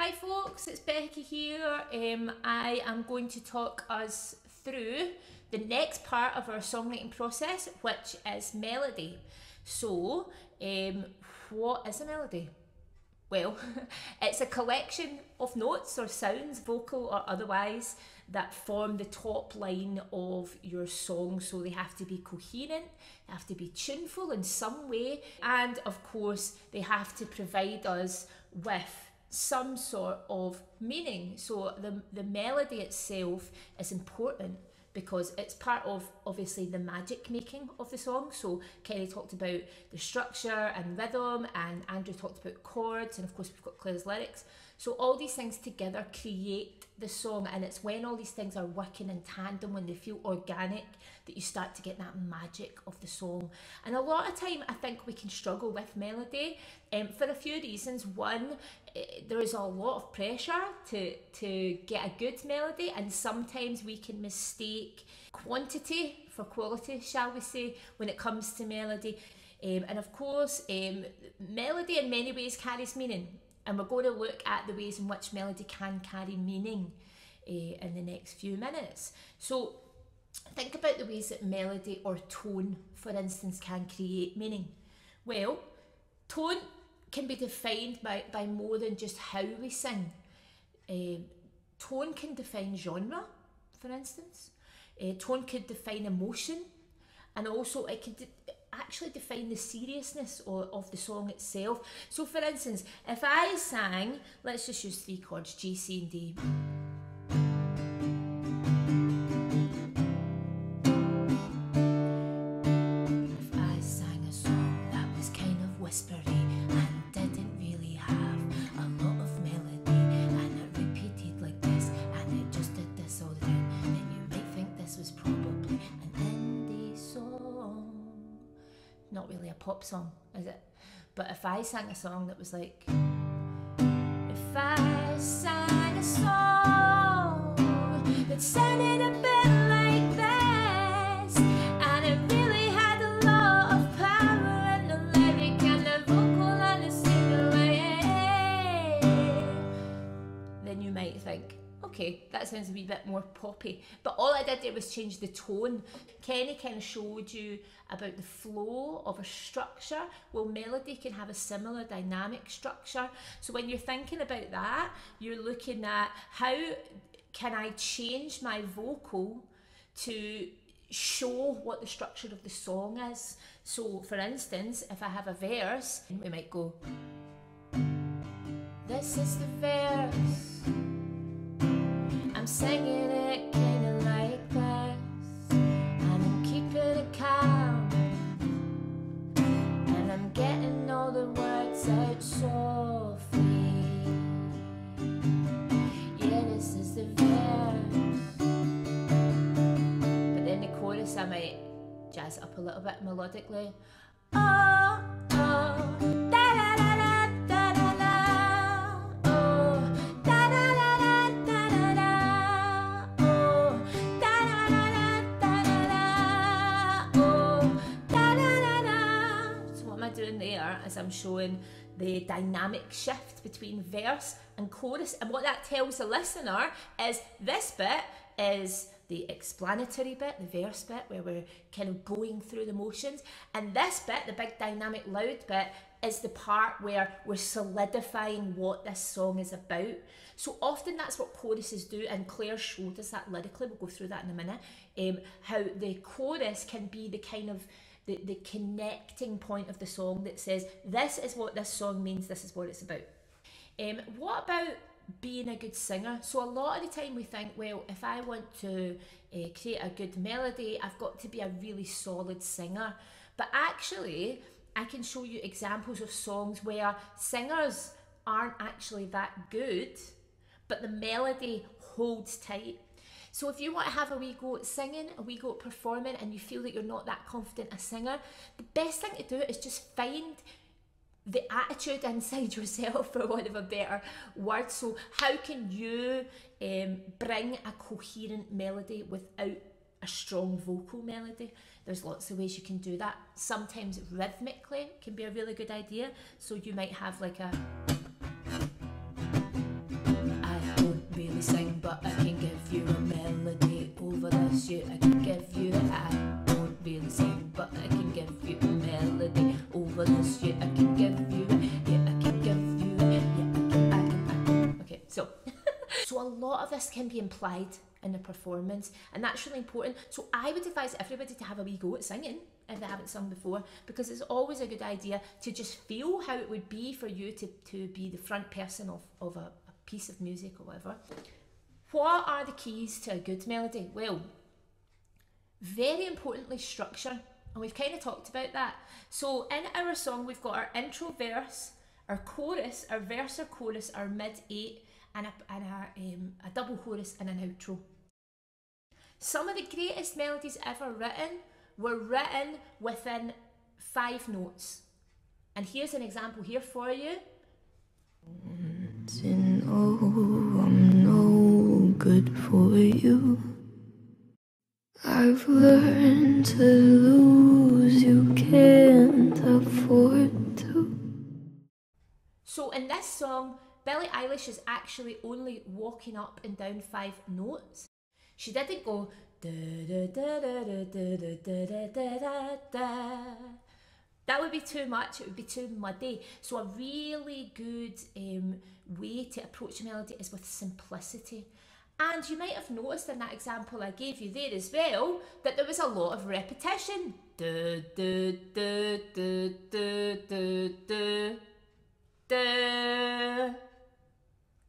Hi folks, it's Becci here. Um, I am going to talk us through the next part of our songwriting process, which is melody. So, um, what is a melody? Well, it's a collection of notes or sounds, vocal or otherwise, that form the top line of your song. So they have to be coherent, they have to be tuneful in some way, and of course, they have to provide us with some sort of meaning. So the, the melody itself is important because it's part of obviously the magic making of the song. So Kenny talked about the structure and rhythm, and Andrew talked about chords, and of course we've got Claire's lyrics. So all these things together create the song, and it's when all these things are working in tandem, when they feel organic, that you start to get that magic of the song. And a lot of time, I think we can struggle with melody um, for a few reasons. One, eh, there is a lot of pressure to to get a good melody, and sometimes we can mistake quantity for quality, shall we say, when it comes to melody. Um, and of course, um, melody in many ways carries meaning and we're going to look at the ways in which melody can carry meaning uh, in the next few minutes. So think about the ways that melody or tone, for instance, can create meaning. Well, tone can be defined by, by more than just how we sing. Uh, tone can define genre, for instance. Uh, tone could define emotion, and also it could actually define the seriousness of, of the song itself. So, for instance, if I sang, let's just use three chords G, C, and D. not really a pop song, is it? But if I sang a song that was like, if I sang a song that sounds a wee bit more poppy. But all I did there was change the tone. Kenny kind of showed you about the flow of a structure. Well, melody can have a similar dynamic structure. So when you're thinking about that, you're looking at how can I change my vocal to show what the structure of the song is. So, for instance, if I have a verse, we might go, This is the verse. Singing it kinda like this, and I'm keeping it calm, and I'm getting all the words out softly. Yeah, this is the verse, but then the chorus I might jazz up a little bit melodically. Oh, I'm showing the dynamic shift between verse and chorus. And what that tells the listener is this bit is the explanatory bit, the verse bit, where we're kind of going through the motions. And this bit, the big dynamic loud bit, is the part where we're solidifying what this song is about. So often that's what choruses do, and Claire showed us that lyrically. We'll go through that in a minute. Um, how the chorus can be the kind of the, the connecting point of the song that says, this is what this song means, this is what it's about. Um, what about being a good singer? So, a lot of the time we think, well, if I want to uh, create a good melody, I've got to be a really solid singer. But actually, I can show you examples of songs where singers aren't actually that good, but the melody holds tight so if you want to have a wee go at singing, a wee go at performing, and you feel that you're not that confident a singer, the best thing to do is just find the attitude inside yourself, for want of a better word. So how can you um, bring a coherent melody without a strong vocal melody? There's lots of ways you can do that. Sometimes rhythmically can be a really good idea. So you might have like a this can be implied in the performance, and that's really important. So I would advise everybody to have a wee go at singing if they haven't sung before, because it's always a good idea to just feel how it would be for you to, to be the front person of, of a, a piece of music or whatever. What are the keys to a good melody? Well, very importantly, structure. And we've kind of talked about that. So in our song, we've got our intro verse, our chorus, our verse or chorus, our mid eight, and a, and a, um, a double chorus and an outro. Some of the greatest melodies ever written were written within five notes. And here's an example here for you. oh, I'm no good for you. I've learned to lose, you can't afford. So in this song, Billie Eilish is actually only walking up and down five notes. She didn't go that would be too much, it would be too muddy. So a really good um, way to approach a melody is with simplicity. And you might have noticed in that example I gave you there as well that there was a lot of repetition.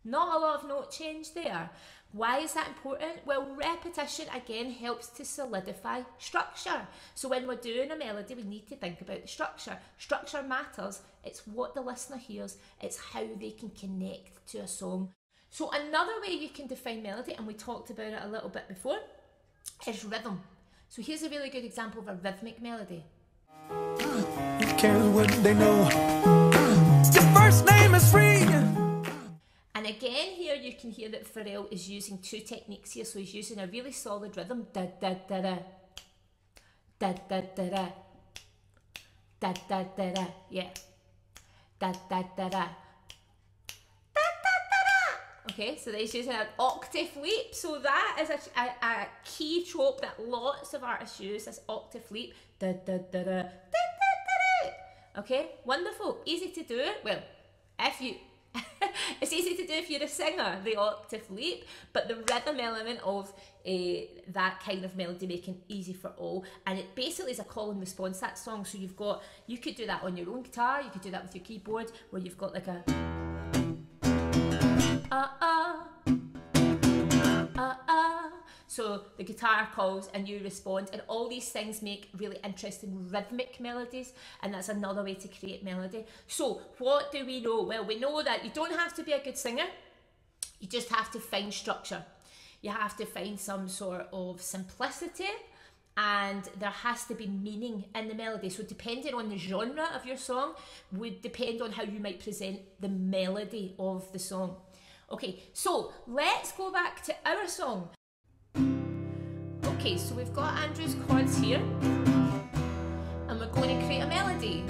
Not a lot of note change there. Why is that important? Well, repetition again helps to solidify structure. So when we're doing a melody, we need to think about the structure. Structure matters. It's what the listener hears, it's how they can connect to a song. So another way you can define melody, and we talked about it a little bit before, is rhythm. So here's a really good example of a rhythmic melody. Who cares what they know? Can hear that Pharrell is using two techniques here. So he's using a really solid rhythm, da da da da, da da da da, da da da da, yeah, da da da da. Okay, so he's using an octave leap. So that is a, a, a key trope that lots of artists use, this octave leap. Da, da, da, da, da, da, da, da. Okay, wonderful. Easy to do. Well, if you it's easy to do if you're a singer, the octave leap, but the rhythm element of uh, that kind of melody making easy for all, and it basically is a call and response that song. So you've got you could do that on your own guitar, you could do that with your keyboard, where you've got like a uh uh. So the guitar calls and you respond, and all these things make really interesting rhythmic melodies, and that's another way to create melody. So, what do we know? Well, we know that you don't have to be a good singer, you just have to find structure. You have to find some sort of simplicity and there has to be meaning in the melody. So, depending on the genre of your song, would depend on how you might present the melody of the song. Okay, so let's go back to our song. Okay, so we've got Andrew's chords here, and we're going to create a melody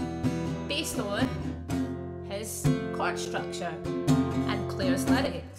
based on his chord structure and Claire's lyrics.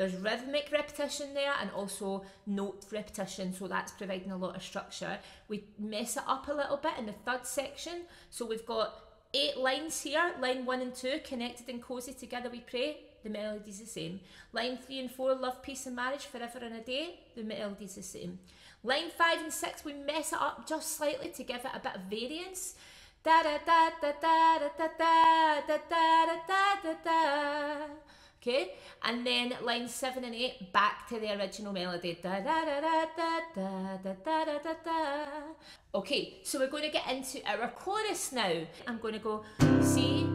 There's rhythmic repetition there and also note repetition, so that's providing a lot of structure. We mess it up a little bit in the third section. So we've got eight lines here, line one and two, connected and cozy together we pray. The melody's the same. Line three and four, love, peace, and marriage forever and a day. The melody's the same. Line five and six, we mess it up just slightly to give it a bit of variance. Da da da da da da da da da da da da da. Okay, and then line seven and eight back to the original melody. Okay, so we're going to get into our chorus now. I'm going to go C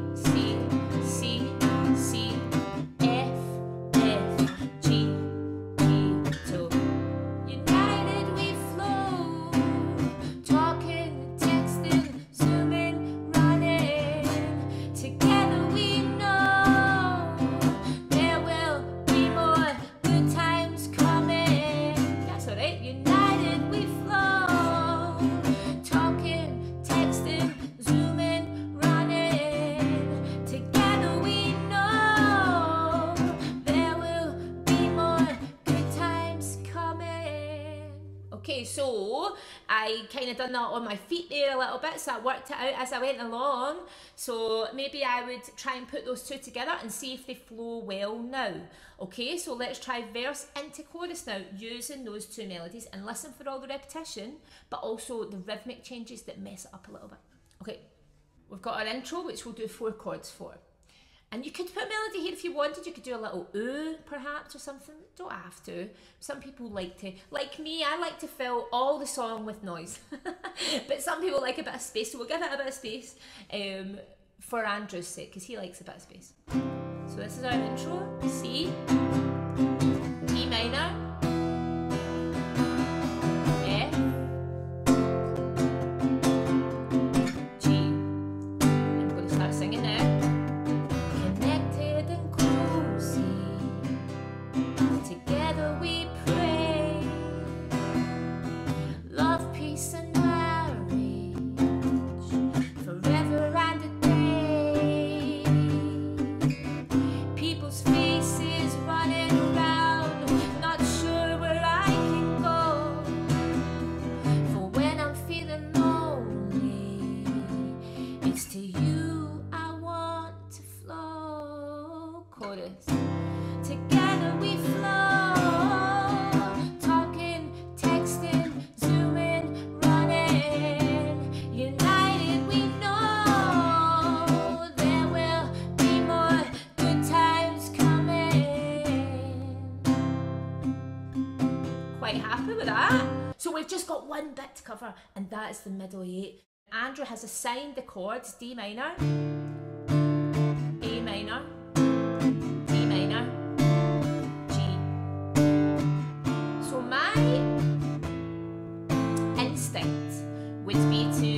Kind of done that on my feet there a little bit, so I worked it out as I went along. So maybe I would try and put those two together and see if they flow well now. Okay, so let's try verse into chorus now using those two melodies and listen for all the repetition, but also the rhythmic changes that mess it up a little bit. Okay, we've got our intro, which we'll do four chords for. And you could put melody here if you wanted. You could do a little ooh, perhaps, or something. Don't have to. Some people like to, like me, I like to fill all the song with noise. but some people like a bit of space, so we'll give it a bit of space um, for Andrew's sake, because he likes a bit of space. So this is our intro. C, one bit to cover, and that is the middle eight. Andrew has assigned the chords D minor, A minor, D minor, G. So my instinct would be to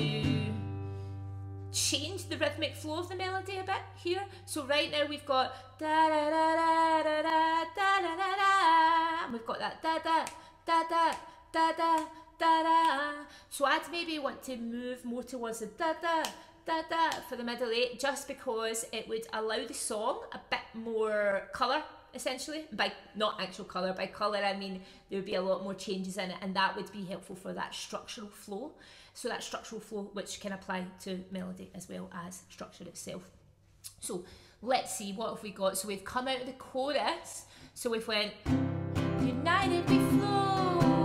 change the rhythmic flow of the melody a bit here. So right now we've got da da da da da da da da da, and we've got that da da da da da da da da. So I'd maybe want to move more towards the da da da da for the middle eight just because it would allow the song a bit more colour essentially. By not actual colour by colour I mean there would be a lot more changes in it and that would be helpful for that structural flow. So that structural flow which can apply to melody as well as structure itself. So let's see what have we got? So we've come out of the chorus. So we've went united we flow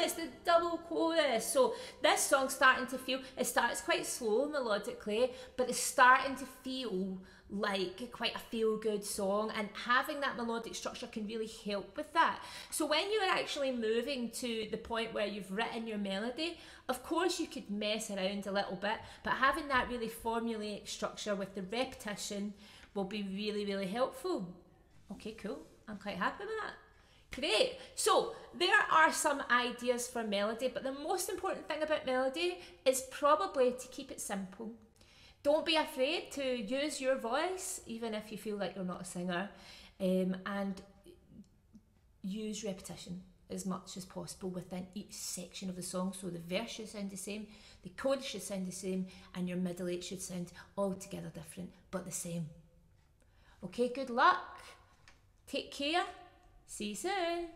chorus, the double chorus. So this song's starting to feel, it starts quite slow melodically, but it's starting to feel like quite a feel good song and having that melodic structure can really help with that. So when you're actually moving to the point where you've written your melody, of course you could mess around a little bit, but having that really formulaic structure with the repetition will be really, really helpful. Okay, cool. I'm quite happy with that. Great. So there are some ideas for melody, but the most important thing about melody is probably to keep it simple. Don't be afraid to use your voice, even if you feel like you're not a singer, um, and use repetition as much as possible within each section of the song. So the verse should sound the same, the chorus should sound the same, and your middle eight should sound altogether different but the same. Okay, good luck. Take care. See you soon.